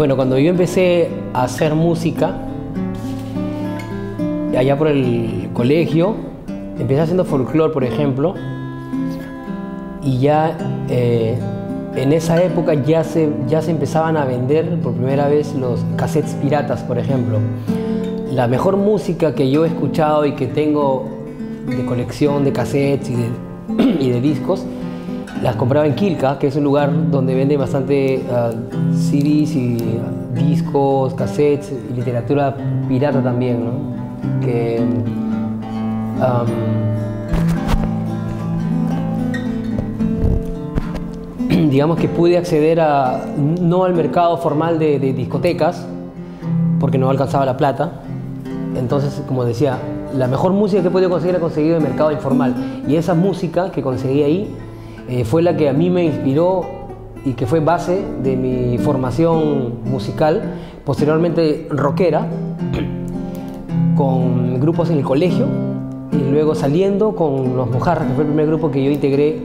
Bueno, cuando yo empecé a hacer música, allá por el colegio, empecé haciendo folclore, por ejemplo, y ya eh, en esa época ya se, ya se empezaban a vender por primera vez los cassettes piratas, por ejemplo. La mejor música que yo he escuchado y que tengo de colección de cassettes y y de discos, las compraba en Kilka, que es un lugar donde venden bastante ah, CDs y discos, cassettes y literatura pirata también, ¿no? Que, digamos que pude acceder a, no al mercado formal de, discotecas, porque no alcanzaba la plata. Entonces, como decía, la mejor música que he podido conseguir la he conseguido en el mercado informal. Y esa música que conseguí ahí eh, fue la que a mí me inspiró y que fue base de mi formación musical, posteriormente rockera, con grupos en el colegio y luego saliendo con Los Mojarras, que fue el primer grupo que yo integré,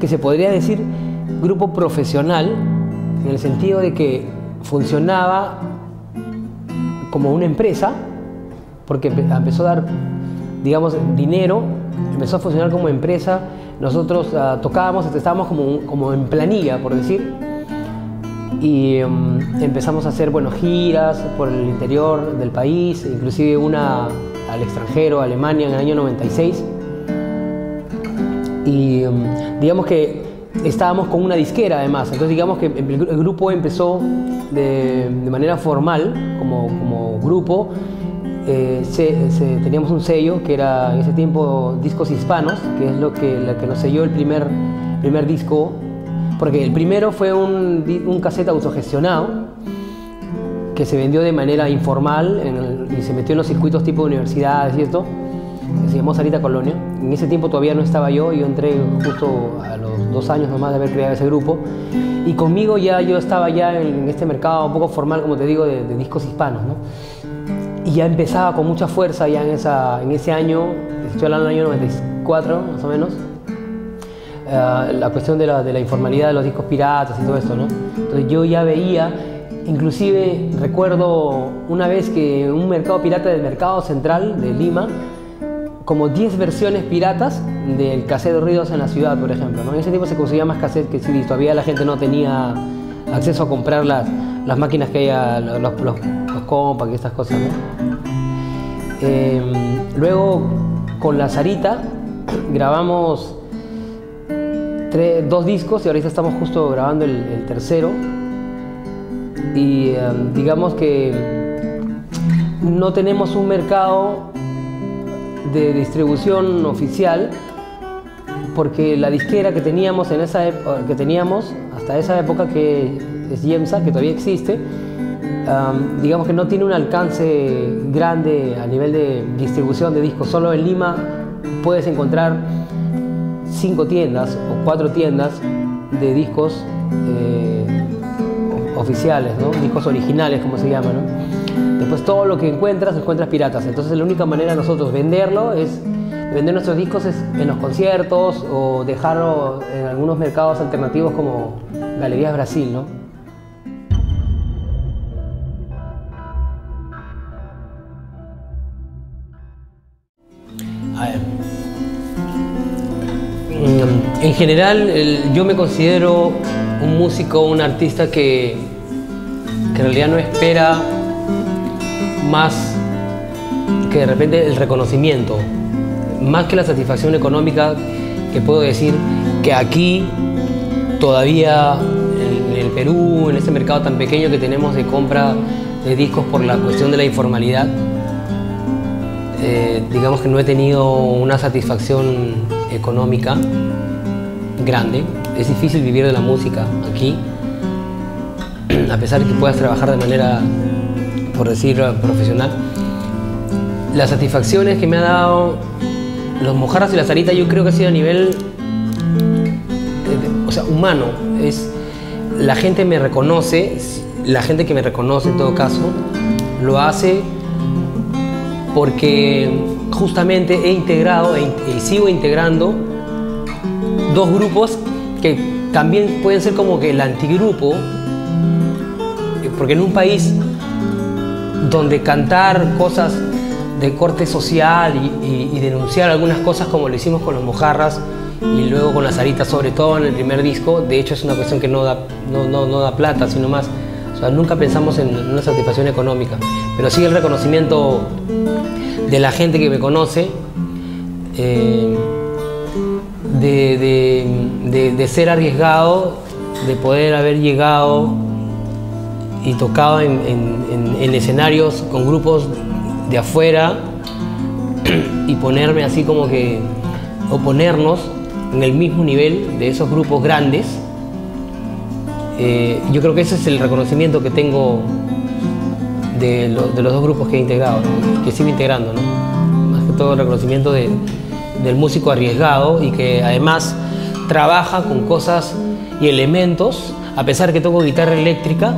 que se podría decir grupo profesional, en el sentido de que funcionaba como una empresa, porque empezó a dar, digamos, dinero, empezó a funcionar como empresa. Nosotros uh, tocábamos, estábamos como, en planilla, por decir, y um, empezamos a hacer bueno, giras por el interior del país, inclusive una al extranjero, Alemania, en el año 96. Y um, digamos que estábamos con una disquera además. Entonces digamos que el, grupo empezó de, manera formal, como grupo. Eh, teníamos un sello que era en ese tiempo Discos Hispanos, que es lo que, la que nos selló el primer, primer disco. Porque el primero fue un, un cassette autogestionado que se vendió de manera informal y se metió en los circuitos tipo universidades y esto se llamó Sarita Colonia. En ese tiempo todavía no estaba yo, yo entré justo a los dos años nomás de haber creado ese grupo. Y conmigo ya yo estaba ya en este mercado un poco formal, como te digo, de, discos hispanos. ¿no? Y ya empezaba con mucha fuerza ya en, esa, en ese año, estoy hablando del año 94 más o menos, eh, la cuestión de la, de la, informalidad de los discos piratas y todo esto. ¿no? Entonces yo ya veía, inclusive recuerdo una vez que en un mercado pirata del Mercado Central de Lima, como 10 versiones piratas del cassette de ruidos en la ciudad, por ejemplo. En ese tiempo se conseguía más cassette que CD, todavía la gente no tenía acceso a comprar las, las máquinas que hay, los, los, los y estas cosas. Em, luego, con la Sarita, grabamos dos discos y ahorita estamos justo grabando el, tercero. Y em, digamos que no tenemos un mercado de distribución oficial porque la disquera que teníamos en esa que teníamos hasta esa época que es Yemsa que todavía existe digamos que no tiene un alcance grande a nivel de distribución de discos solo en Lima puedes encontrar cinco tiendas o cuatro tiendas de discos eh, oficiales ¿no? discos originales como se llama ¿no? Después todo lo que encuentras, encuentras piratas. Entonces la única manera de nosotros venderlo es vender nuestros discos es en los conciertos o dejarlo en algunos mercados alternativos como Galerías Brasil, ¿no? En general, yo me considero un músico, un artista que, en realidad no espera más que de repente el reconocimiento, más que la satisfacción económica, que puedo decir que aquí todavía en el Perú, en este mercado tan pequeño que tenemos de compra de discos por la cuestión de la informalidad, eh, digamos que no he tenido una satisfacción económica grande. Es difícil vivir de la música aquí, a pesar de que puedas trabajar de manera por decir profesional. Las satisfacciones que me ha dado los mojarras y la zarita yo creo que ha sido a nivel o sea, humano. Es, la gente me reconoce, la gente que me reconoce en todo caso, lo hace porque justamente he integrado e, y sigo integrando dos grupos que también pueden ser como que el antigrupo porque en un país donde cantar cosas de corte social y, denunciar algunas cosas como lo hicimos con los mojarras y luego con las aritas, sobre todo en el primer disco, de hecho es una cuestión que no da, no, da plata, sino más, o sea, nunca pensamos en una satisfacción económica, pero sí el reconocimiento de la gente que me conoce, eh, de, ser arriesgado, de poder haber llegado y tocado en, escenarios con grupos de afuera y ponerme así como que, o ponernos en el mismo nivel de esos grupos grandes. Eh, yo creo que ese es el reconocimiento que tengo de, los dos grupos que he integrado, que sigo integrando, más que todo el reconocimiento del músico arriesgado y que además trabaja con cosas y elementos, a pesar que toco guitarra eléctrica,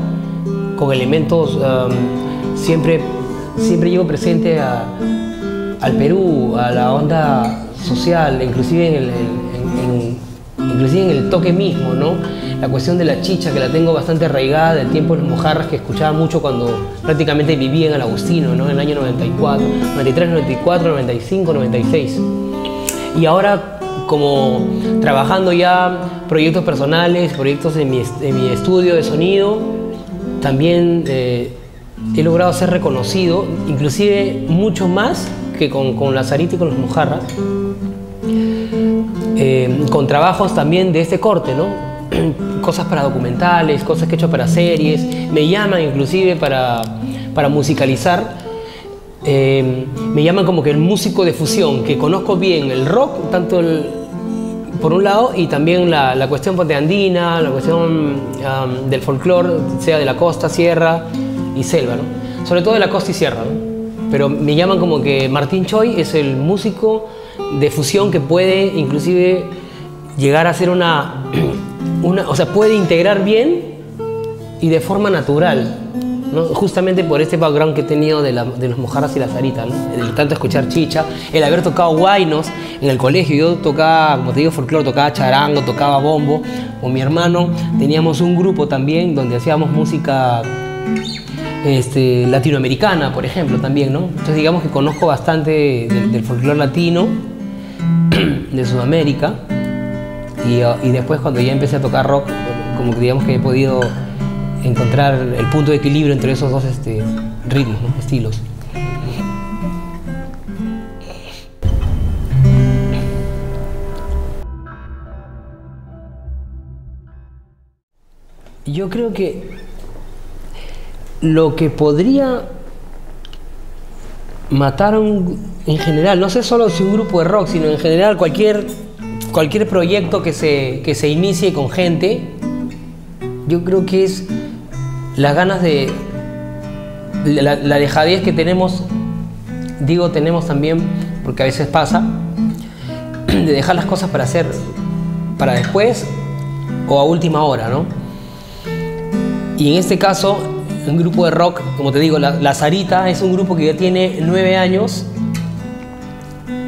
con elementos um, siempre, siempre llevo presente al Perú, a la onda social, inclusive en el, inclusive en el toque mismo, ¿no? La cuestión de la chicha, que la tengo bastante arraigada del tiempo de los mojarras que escuchaba mucho cuando prácticamente vivía en el Agustino, ¿no? En el año 94, 93, 94, 95, 96. Y ahora como trabajando ya proyectos personales, proyectos en mi, estudio de sonido, también eh, he logrado ser reconocido, inclusive mucho más que con, con Lazarito y con los Mojarras, eh, con trabajos también de este corte, ¿no? cosas para documentales, cosas que he hecho para series, me llaman inclusive para, para musicalizar. Eh, me llaman como que el músico de fusión, que conozco bien el rock, tanto el, por un lado, y también la, la cuestión pues, de andina, la cuestión del folclore, sea de la costa, sierra y selva, ¿no? sobre todo de la costa y sierra. ¿no? Pero me llaman como que Martín Choi es el músico de fusión que puede inclusive llegar a ser una, una o sea, puede integrar bien y de forma natural. Justamente por este background que he tenido de, de los mojarras y las aritas, ¿no? el tanto escuchar chicha, el haber tocado guainos en el colegio, yo tocaba, como te digo, folclore, tocaba charango, tocaba bombo, con mi hermano teníamos un grupo también donde hacíamos música este, latinoamericana, por ejemplo, también. Entonces digamos que conozco bastante del, folclore latino, de Sudamérica, y, después cuando ya empecé a tocar rock, como que digamos que he podido encontrar el punto de equilibrio entre esos dos este, ritmos, estilos. Yo creo que lo que podría matar en general, no sé solo si un grupo de rock, sino en general cualquier, cualquier proyecto que se, que se inicie con gente, yo creo que es las ganas de, la, la dejadez que tenemos, digo tenemos también, porque a veces pasa, de dejar las cosas para hacer para después o a última hora, ¿no? Y en este caso un grupo de rock, como te digo, la, Sarita es un grupo que ya tiene nueve años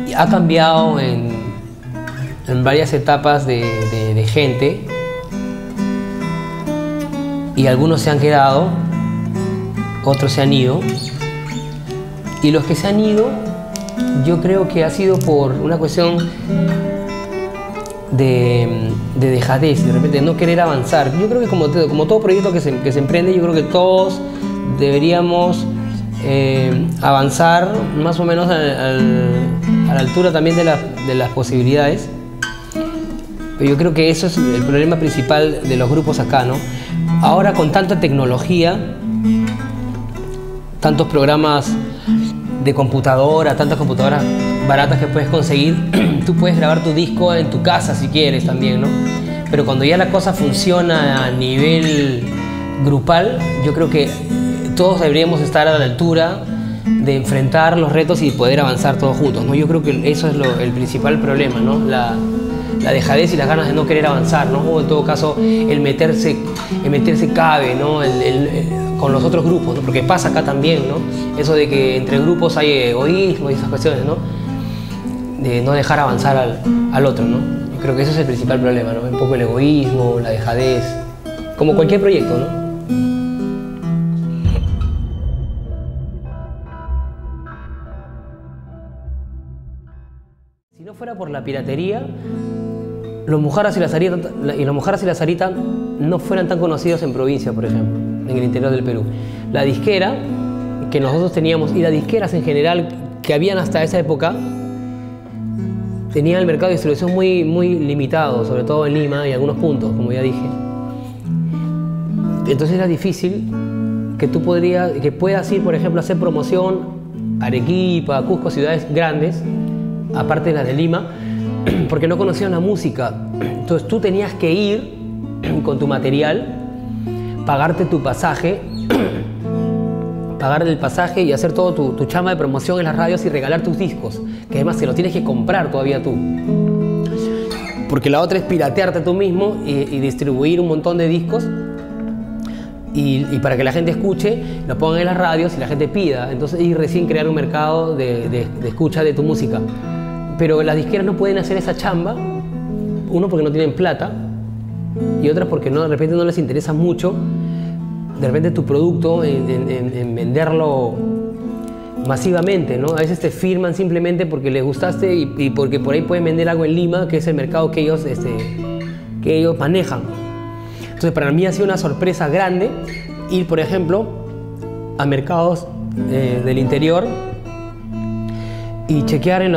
y ha cambiado en, varias etapas de, gente y algunos se han quedado, otros se han ido y los que se han ido yo creo que ha sido por una cuestión de, de, dejadez, de repente no querer avanzar. Yo creo que como, como todo proyecto que se, que se emprende, yo creo que todos deberíamos eh, avanzar más o menos a, la altura también de, de, las posibilidades. Pero yo creo que eso es el problema principal de los grupos acá, ¿no? Ahora con tanta tecnología, tantos programas de computadora, tantas computadoras baratas que puedes conseguir, tú puedes grabar tu disco en tu casa si quieres también, ¿no? Pero cuando ya la cosa funciona a nivel grupal, yo creo que todos deberíamos estar a la altura de enfrentar los retos y poder avanzar todos juntos, ¿no? Yo creo que eso es el principal problema, ¿no? la dejadez y las ganas de no querer avanzar, ¿no? O en todo caso, el meterse, el meterse cabe, ¿no? El, con los otros grupos, ¿no? Porque pasa acá también, ¿no? Eso de que entre grupos hay egoísmo y esas cuestiones, ¿no? De no dejar avanzar al, al otro, ¿no? Yo creo que ese es el principal problema, ¿no? Un poco el egoísmo, la dejadez, como cualquier proyecto, ¿no? Si no fuera por la piratería, los Mujaras y la Sarita, y los Mujaras y la Sarita no fueran tan conocidos en provincia, por ejemplo, en el interior del Perú. La disquera que nosotros teníamos y las disqueras en general que habían hasta esa época tenían el mercado de distribución muy, muy limitado, sobre todo en Lima y algunos puntos, como ya dije. Entonces era difícil que tú podrías, que puedas ir, por ejemplo, a hacer promoción a Arequipa, Cusco, ciudades grandes, aparte de las de Lima, porque no conocían la música. Entonces tú tenías que ir con tu material, pagarte tu pasaje, pagar el pasaje y hacer todo tu, chama de promoción en las radios y regalar tus discos, que además se los tienes que comprar todavía tú. Porque la otra es piratearte tú mismo y, distribuir un montón de discos y, para que la gente escuche, lo pongan en las radios y la gente pida. Entonces, y recién crear un mercado de, de, escucha de tu música. Pero las disqueras no pueden hacer esa chamba, uno porque no tienen plata y otras porque no, de repente no les interesa mucho de repente tu producto en, venderlo masivamente, ¿no? A veces te firman simplemente porque les gustaste y, porque por ahí pueden vender algo en Lima, que es el mercado que ellos, este, que ellos manejan. Entonces para mí ha sido una sorpresa grande ir, por ejemplo, a mercados eh, del interior y chequear en,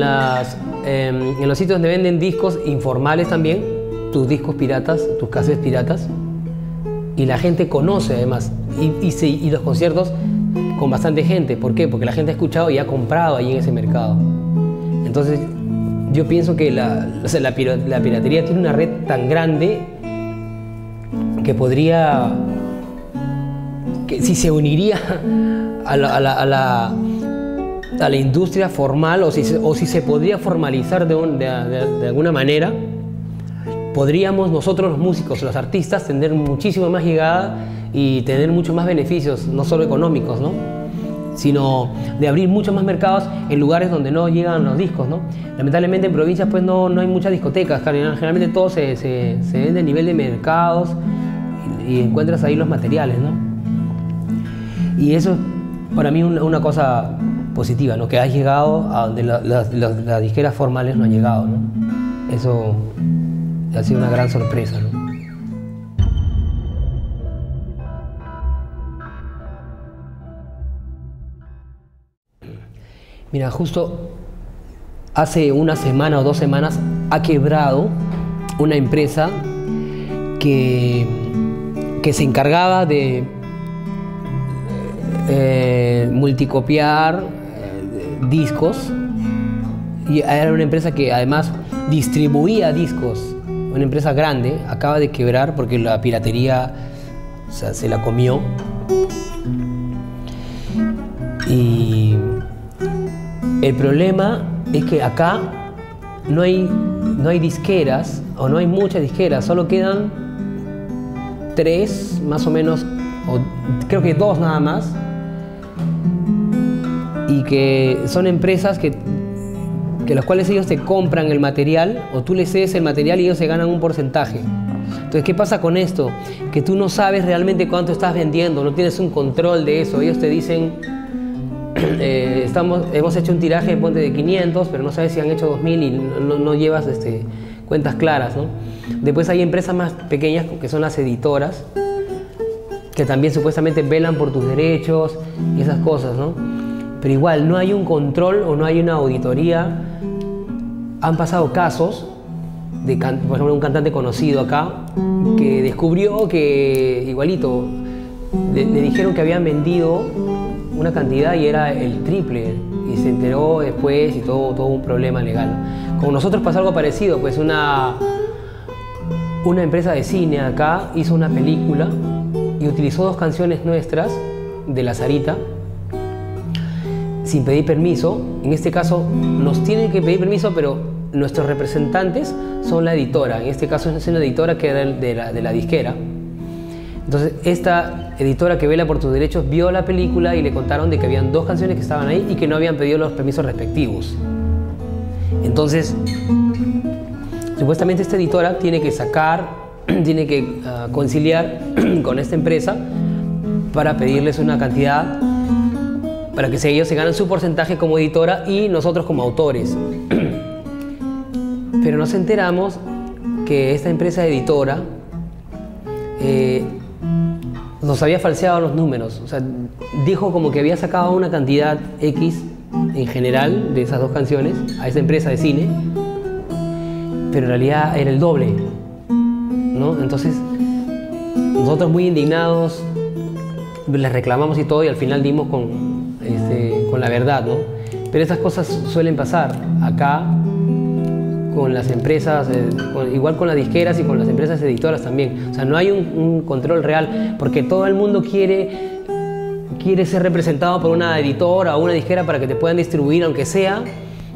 las, em, en los sitios donde venden discos informales también, tus discos piratas, tus cassettes piratas y la gente conoce además. Y, los conciertos con bastante gente. ¿Por qué? Porque la gente ha escuchado y ha comprado ahí en ese mercado. Entonces, yo pienso que la, piratería tiene una red tan grande que podría, que si se uniría a la, a la, a la, industria formal o si, o si se podría formalizar de, de alguna manera, podríamos nosotros los músicos, los artistas, tener muchísimo más llegada y tener muchos más beneficios, no solo económicos, ¿no? sino de abrir muchos más mercados en lugares donde no llegan los discos. ¿no? Lamentablemente en provincias pues no, no hay muchas discotecas, generalmente todo se, se, vende a nivel de mercados y, encuentras ahí los materiales. ¿no? Y eso para mí es una, cosa positiva, ¿no? que has llegado a donde las disqueras formales no han llegado. ¿no? Eso ha sido una gran sorpresa. ¿no? Mira, justo hace una semana o dos semanas ha quebrado una empresa que, que se encargaba de eh, multicopiar discos. Y era una empresa que además distribuía discos. Una empresa grande, acaba de quebrar porque la piratería se la comió. Y el problema es que acá no hay, no hay disqueras, o no hay muchas disqueras, solo quedan tres, más o menos, o creo que dos nada más, y que son empresas que de las cuales ellos te compran el material o tú les cedes el material y ellos se ganan un porcentaje. Entonces, ¿qué pasa con esto? Que tú no sabes realmente cuánto estás vendiendo, no tienes un control de eso. Ellos te dicen, eh, estamos, hemos hecho un tiraje de de 500, pero no sabes si han hecho 2000 y no, llevas este, cuentas claras. ¿no? Después hay empresas más pequeñas que son las editoras, que también supuestamente velan por tus derechos y esas cosas, ¿no? Pero igual, no hay un control o no hay una auditoría han pasado casos de, por ejemplo, un cantante conocido acá que descubrió que igualito le, dijeron que habían vendido una cantidad y era el triple y se enteró después y todo, todo un problema legal. Con nosotros pasó algo parecido, pues una, una empresa de cine acá hizo una película y utilizó dos canciones nuestras de La Sarita sin pedir permiso. En este caso nos tienen que pedir permiso, pero nuestros representantes son la editora. En este caso es una editora que era de la, disquera. Entonces, esta editora que vela por tus derechos vio la película y le contaron de que habían dos canciones que estaban ahí y que no habían pedido los permisos respectivos. Entonces, supuestamente esta editora tiene que sacar, tiene que ah, conciliar con esta empresa para pedirles una cantidad para que ellos se ganen su porcentaje como editora y nosotros como autores. Pero nos enteramos que esta empresa editora eh, nos había falseado los números. O sea, dijo como que había sacado una cantidad X en general de esas dos canciones a esa empresa de cine, pero en realidad era el doble. ¿no? Entonces, nosotros muy indignados, les reclamamos y todo, y al final dimos con, con la verdad, ¿no? Pero esas cosas suelen pasar acá con las empresas, eh, igual con las disqueras y con las empresas editoras también. O sea, no hay un, control real porque todo el mundo quiere, quiere ser representado por una editora o una disquera para que te puedan distribuir, aunque sea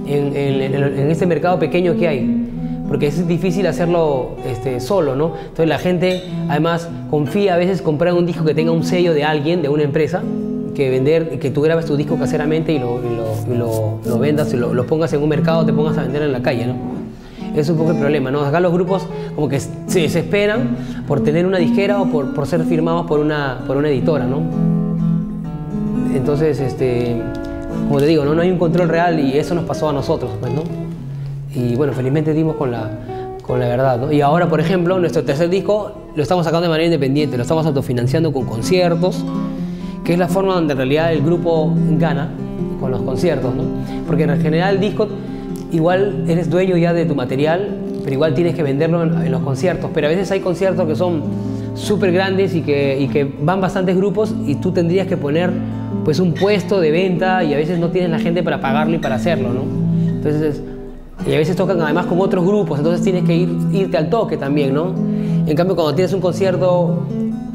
en, en, ese mercado pequeño que hay. Porque es difícil hacerlo este, solo, ¿no? Entonces la gente además confía a veces comprar un disco que tenga un sello de alguien, de una empresa, que vender, que tú grabes tu disco caseramente y lo, y lo, lo, vendas y lo, pongas en un mercado, te pongas a vender en la calle, ¿no? Es un poco el problema, ¿no? Acá los grupos como que se desesperan por tener una disquera o por, por ser firmados por una, por una editora, ¿no? Entonces, este, como te digo, ¿no? no hay un control real y eso nos pasó a nosotros, pues, ¿no? Y bueno, felizmente dimos con la, con la verdad, ¿no? Y ahora, por ejemplo, nuestro tercer disco lo estamos sacando de manera independiente, lo estamos autofinanciando con conciertos, que es la forma donde en realidad el grupo gana con los conciertos, ¿no? Porque en general el disco, igual eres dueño ya de tu material, pero igual tienes que venderlo en, los conciertos. Pero a veces hay conciertos que son súper grandes y que, y que van bastantes grupos y tú tendrías que poner pues un puesto de venta y a veces no tienes la gente para pagarlo y para hacerlo, ¿no? Entonces, y a veces tocan además con otros grupos, entonces tienes que ir, irte al toque también, ¿no? En cambio, cuando tienes un concierto,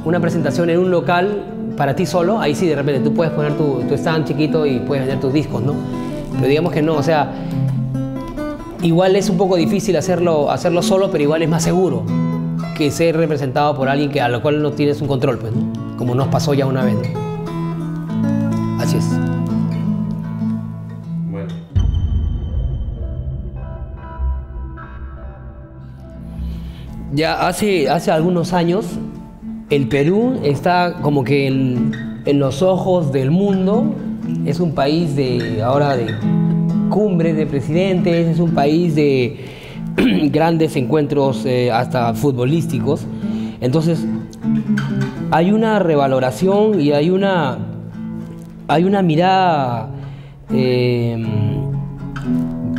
una presentación en un local, para ti solo, ahí sí de repente tú puedes poner tu, tu stand chiquito y puedes vender tus discos, ¿no? Pero digamos que no, o sea, igual es un poco difícil hacerlo, hacerlo solo, pero igual es más seguro que ser representado por alguien que, a lo cual no tienes un control, pues, ¿no? Como nos pasó ya una vez. Así es. Bueno. Ya hace, hace algunos años el Perú está como que en, los ojos del mundo, es un país de ahora de cumbres de presidentes, es un país de grandes encuentros eh, hasta futbolísticos. Entonces, hay una revaloración y hay una, hay una mirada em,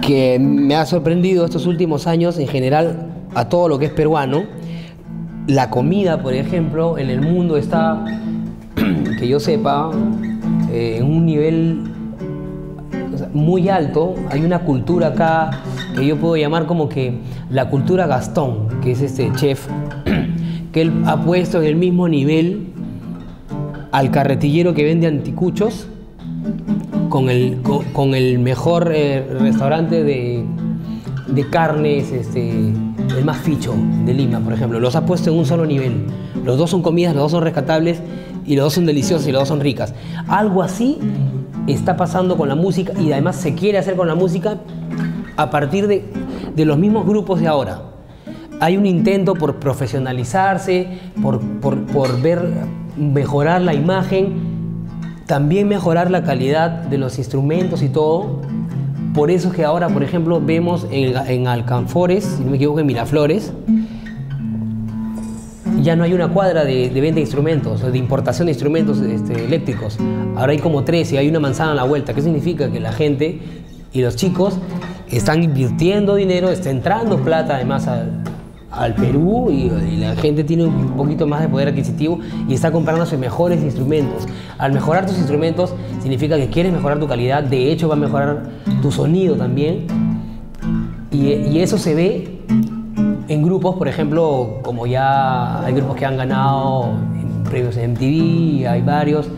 que me ha sorprendido estos últimos años en general a todo lo que es peruano la comida, por ejemplo, en el mundo está, que yo sepa, eh, en un nivel muy alto. Hay una cultura acá que yo puedo llamar como que la cultura Gastón, que es este chef, que él ha puesto en el mismo nivel al carretillero que vende anticuchos con el, con, el mejor eh, restaurante de, de carnes, este, el más ficho de Lima, por ejemplo, los ha puesto en un solo nivel. Los dos son comidas, los dos son rescatables y los dos son deliciosos y los dos son ricas. Algo así está pasando con la música y además se quiere hacer con la música a partir de, de los mismos grupos de ahora. Hay un intento por profesionalizarse, por, por, por ver, mejorar la imagen, también mejorar la calidad de los instrumentos y todo, por eso es que ahora, por ejemplo, vemos en, Alcanfores, si no me equivoco, en Miraflores, ya no hay una cuadra de, venta de instrumentos, de importación de instrumentos este, eléctricos. Ahora hay como tres y hay una manzana a la vuelta. ¿Qué significa? Que la gente y los chicos están invirtiendo dinero, está entrando plata además al, al Perú y, la gente tiene un poquito más de poder adquisitivo y está comprándose mejores instrumentos. Al mejorar tus instrumentos significa que quieres mejorar tu calidad, de hecho va a mejorar tu sonido también. Y, eso se ve en grupos, por ejemplo, como ya hay grupos que han ganado premios en MTV, hay varios.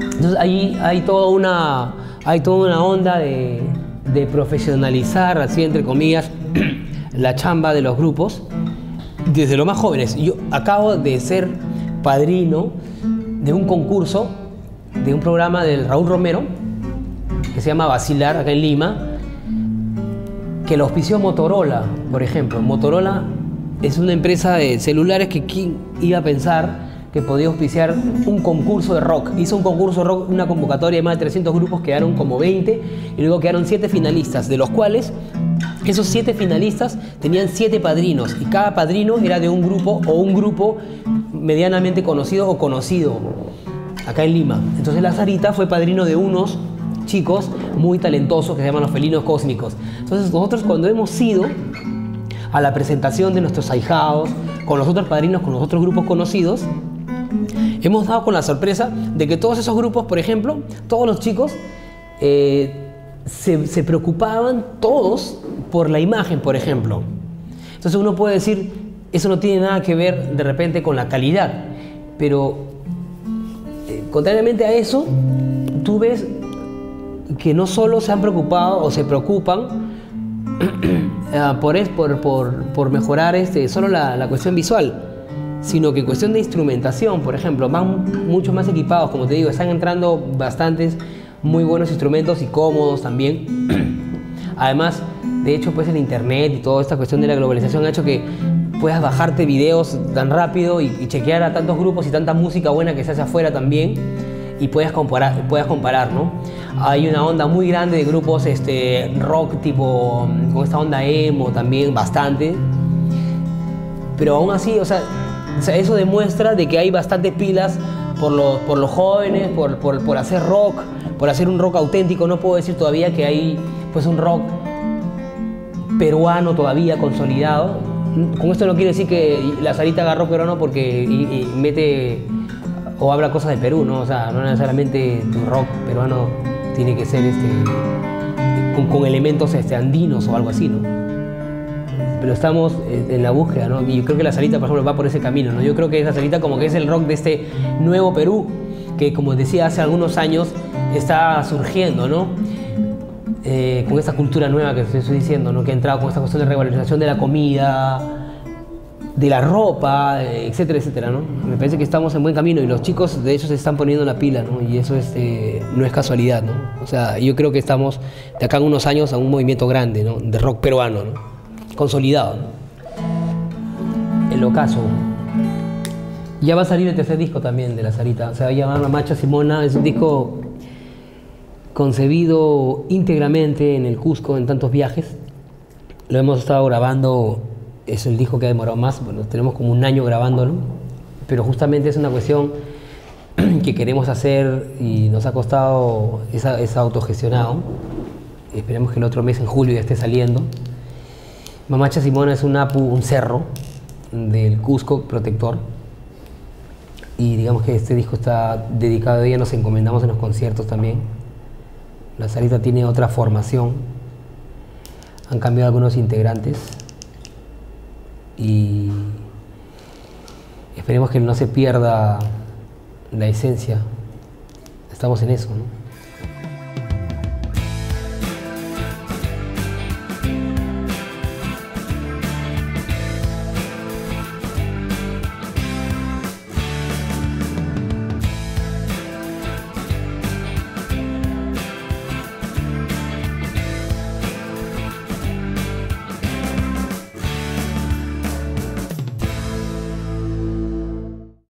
Entonces ahí hay toda una, hay toda una onda de, de profesionalizar, así entre comillas, la chamba de los grupos desde los más jóvenes. Yo acabo de ser padrino de un concurso, de un programa del Raúl Romero, que se llama Vacilar, acá en Lima, que lo auspició Motorola, por ejemplo. Motorola es una empresa de celulares que quién iba a pensar que podía auspiciar un concurso de rock. Hizo un concurso de rock, una convocatoria de más de 300 grupos, quedaron como 20 y luego quedaron 7 finalistas, de los cuales Esos siete finalistas tenían siete padrinos y cada padrino era de un grupo o un grupo medianamente conocido o conocido acá en Lima. Entonces la Sarita fue padrino de unos chicos muy talentosos que se llaman los felinos cósmicos. Entonces nosotros cuando hemos ido a la presentación de nuestros ahijados, con los otros padrinos, con los otros grupos conocidos, hemos dado con la sorpresa de que todos esos grupos, por ejemplo, todos los chicos, eh, se, preocupaban todos por la imagen, por ejemplo. Entonces uno puede decir, eso no tiene nada que ver de repente con la calidad, pero eh, contrariamente a eso, tú ves que no solo se han preocupado o se preocupan ah, por, por, por, por mejorar este, solo la, la cuestión visual, sino que en cuestión de instrumentación, por ejemplo, van mucho más equipados, como te digo, están entrando bastantes muy buenos instrumentos y cómodos también. Además, de hecho, pues el internet y toda esta cuestión de la globalización ha hecho que puedas bajarte videos tan rápido y, chequear a tantos grupos y tanta música buena que se hace afuera también y puedas comparar, puedas comparar, ¿no? Hay una onda muy grande de grupos este, rock tipo, mm, con esta onda emo también, bastante. Pero aún así, o sea, eso demuestra de que hay bastantes pilas por los, por los jóvenes, por, por hacer rock, por hacer un rock auténtico. No puedo decir todavía que hay pues un rock peruano todavía consolidado. Con esto no quiere decir que la Sarita agarró peruano porque mete o habla cosas de Perú, ¿no? O sea, no necesariamente tu rock peruano tiene que ser este, con, elementos este, andinos o algo así, ¿no? Pero estamos eh, en la búsqueda, ¿no? Y yo creo que la Sarita, por ejemplo, va por ese camino, ¿no? Yo creo que esa Sarita como que es el rock de este nuevo Perú, que como decía hace algunos años, está surgiendo, ¿no? Eh, con esta cultura nueva que estoy diciendo, ¿no? que ha entrado con esta cuestión de revalorización de la comida, de la ropa, eh, etcétera, etcétera. ¿no? Me parece que estamos en buen camino y los chicos de hecho se están poniendo la pila ¿no? y eso es, eh, no es casualidad. ¿no? O sea, yo creo que estamos de acá en unos años a un movimiento grande ¿no? de rock peruano, ¿no? consolidado. El ocaso. Ya va a salir el tercer disco también de la Sarita, se va a llamar La Macha Simona, es un disco concebido íntegramente en el Cusco en tantos viajes. Lo hemos estado grabando, es el disco que ha demorado más, bueno, tenemos como un año grabándolo, pero justamente es una cuestión que queremos hacer y nos ha costado, es, es autogestionado. Esperemos que el otro mes, en julio, ya esté saliendo. Mamacha Simona es un apu, un cerro del Cusco protector. Y digamos que este disco está dedicado a ella, nos encomendamos en los conciertos también. La Sarita tiene otra formación. Han cambiado algunos integrantes. Y esperemos que no se pierda la esencia. Estamos en eso, ¿no?